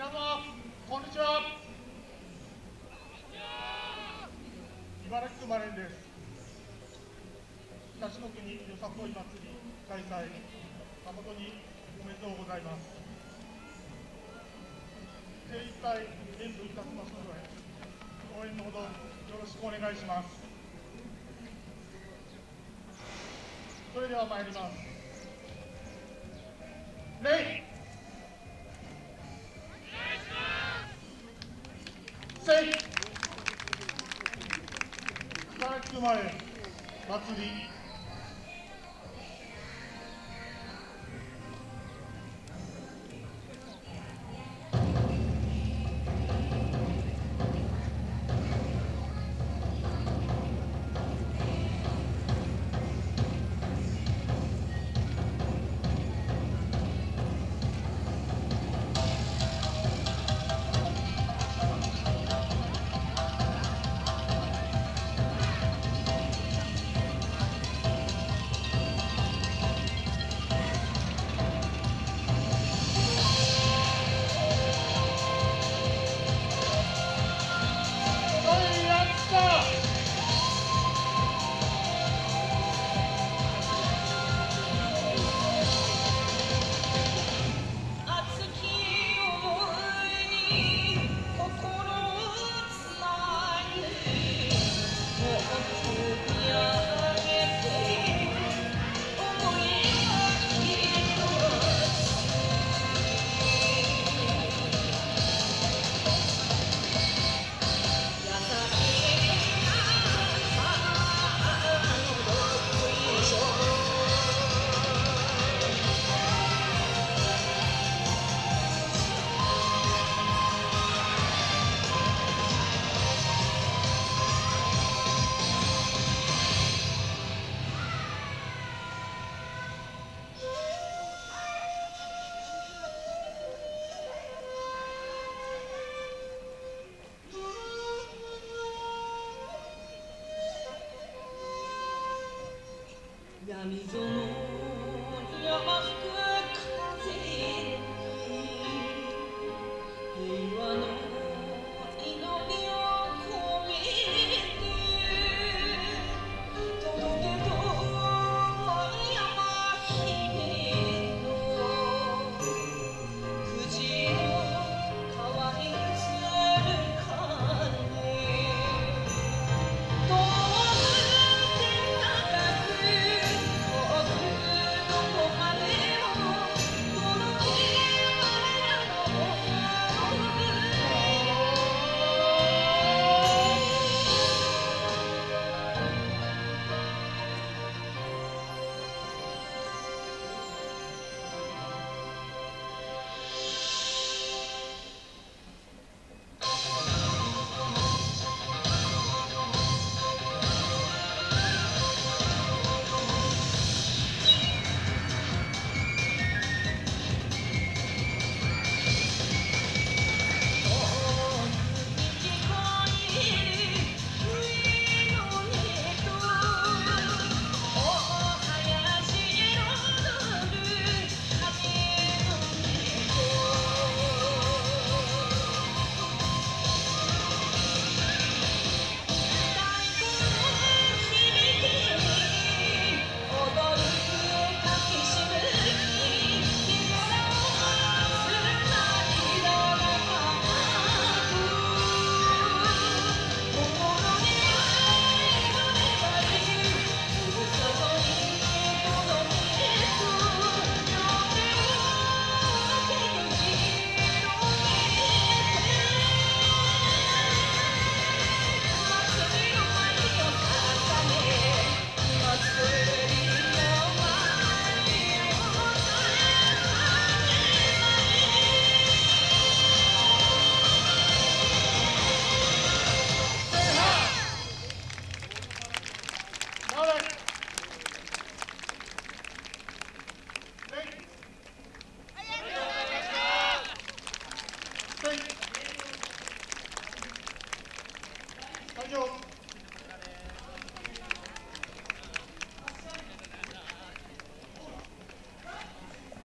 皆様こんにちは。茨城区マレンです。東の国よさこい祭り開催誠におめでとうございます。精一杯演舞いたしますので応援のほどよろしくお願いします。それでは参ります。礼せい茨城生まれ祭り amigos. Tá de